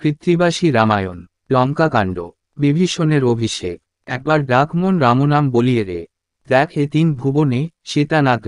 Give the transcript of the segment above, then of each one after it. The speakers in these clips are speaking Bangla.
কৃত্রিবাসী রামায়ণ, লঙ্কাকাণ্ড, বিভীষণের অভিষেক। একবার ডাকমন রামনাম বলিয়ে রে, দেখ এ তিন ভুবনে, সীতা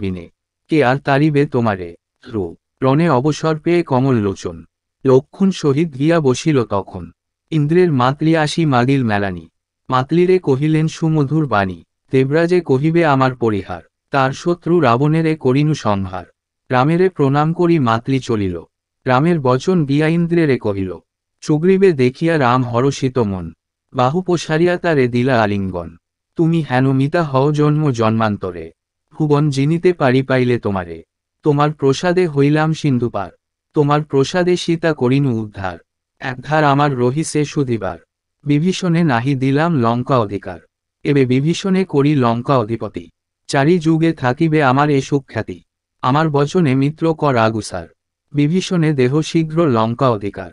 কে আর তারিবে তোমারে, ধ্রু, রণে অবসর পেয়ে কমল লোচন লক্ষণ সহিত গিয়া বসিল তখন। ইন্দ্রের মাতলি আসি মাগিল মেলানি। মাতলিরে কহিলেন, সুমধুর বাণী, দেবরাজে কহিবে আমার পরিহার। তার শত্রু রাবণের রাবণেরে করিনু সংহার। রামেরে প্রণাম করি মাতলি চলিল। রামের বচন গিয়া ইন্দ্রেরে কহিল সুগ্রীবে দেখিয়া রাম হরষিত মন। বাহু প্রসারিয়া তারে দিলা আলিঙ্গন। তুমি হেন মিতা হও জন্ম জন্মান্তরে। ভুবন জিনিতে পারি পাইলে তোমারে। তোমার প্রসাদে হইলাম সিন্ধুপার। তোমার প্রসাদে সীতা করিনু উদ্ধার। একধার আমার রহিসে সুধিবার। বিভীষণে নাহি দিলাম লঙ্কা অধিকার। এবে বিভীষণে করি লঙ্কা অধিপতি। চারি যুগে থাকিবে আমার এ সুখ্যাতি। আমার বচনে মিত্র কর আগুসার। বিভীষণে দেহ শীঘ্র লঙ্কা অধিকার।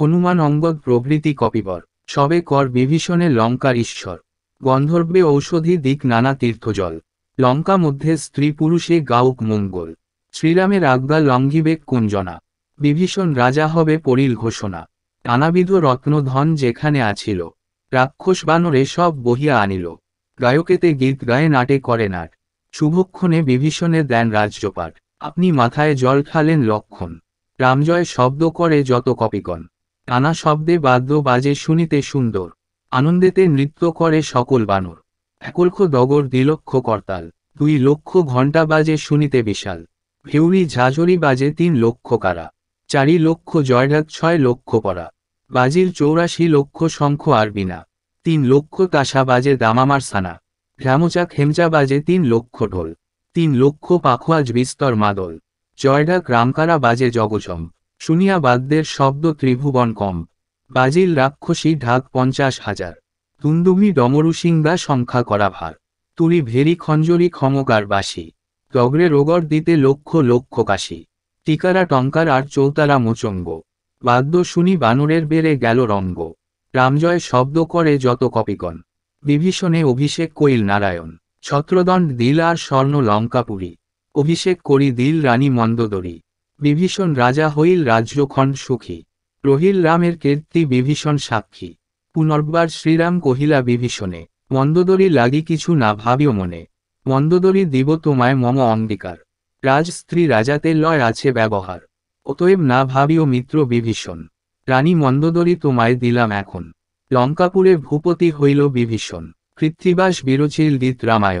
হনুমান অঙ্গদ প্রভৃতি কপিবর। সবে কর বিভীষণে লঙ্কার ঈশ্বর। গন্ধর্বে ঔষধি দিক নানা তীর্থজল। লঙ্কা মধ্যে স্ত্রী পুরুষে গাউক মঙ্গল। শ্রীরামের আজ্ঞা লঙ্ঘিবে কুঞ্জনা। বিভীষণ রাজা হবে পরিল ঘোষণা। নানাবিধ রত্নধন যেখানে আছিল। রাক্ষস বানরে সব বহিয়া আনিল। গায়কেতে গীত গায়ে নাটে করে নাট। শুভক্ষণে বিভীষণে দেন রাজ্যপাট আপনি মাথায় জল ঠালেন লক্ষণ। রামজয় শব্দ করে যত কপিকন নানা শব্দে বাদ্য বাজে শুনিতে সুন্দর, আনন্দেতে নৃত্য করে সকল বানর। একলক্ষ দগর দ্বিলক্ষ করতাল, দুই লক্ষ ঘণ্টা বাজে শুনিতে বিশাল। ভেউরি ঝাঁঝরি বাজে তিন লক্ষ কারা, চারি লক্ষ জয়ঢাক ছয় লক্ষ পরা। বাজির চৌরাশি লক্ষ শঙ্খ আর বিনা তিন লক্ষ তাসা বাজে দামামার সানা। ঘ্রামচাক হেমচা বাজে তিন লক্ষ ঢোল, তিন লক্ষ পাখোয়াজ বিস্তর মাদল। জয়ঢাক রামকারা বাজে জগজম শুনিয়া বাদ্যের শব্দ ত্রিভুবন কম। বাজিল রাক্ষসী ঢাক পঞ্চাশ হাজার। তুন্দুমি ডমরু সিংহা সংখ্যা করা ভার। তুলি ভেরি খঞ্জরি ক্ষমকার বাসী দগ্রে রোগর দিতে লক্ষ লক্ষ কাশি। টিকারা টঙ্কার আর চৌতারা মোচঙ্গ। বাদ্য শুনি বানরের বেড়ে গেল রঙ্গ। রামজয় শব্দ করে যত কপিকন। বিভীষণে অভিষেক কইল নারায়ণ। ছত্রদণ্ড দিল আর স্বর্ণ লঙ্কাপুরী। অভিষেক করি দিল রানী মন্দদরী। বিভীষণ রাজা হইল রাজ্যখণ্ড সুখী। রহিল রামের কীর্তি বিভীষণ সাক্ষী। পুনর্বার শ্রীরাম কহিলা, বিভীষণে, মন্দদরী লাগি কিছু না ভাবিও মনে। মন্দদরী দিব তোমায় মম অঙ্গীকার। রাজ স্ত্রী রাজাতে লয় আছে ব্যবহার। অতএব না ভাবিও মিত্র বিভীষণ। রানী মন্দদরী তোমায় দিলাম এখন। লঙ্কাপুরে ভূপতি হইল বিভীষণ। কৃত্রিবাস বিরচিল দিত রামায়ণ।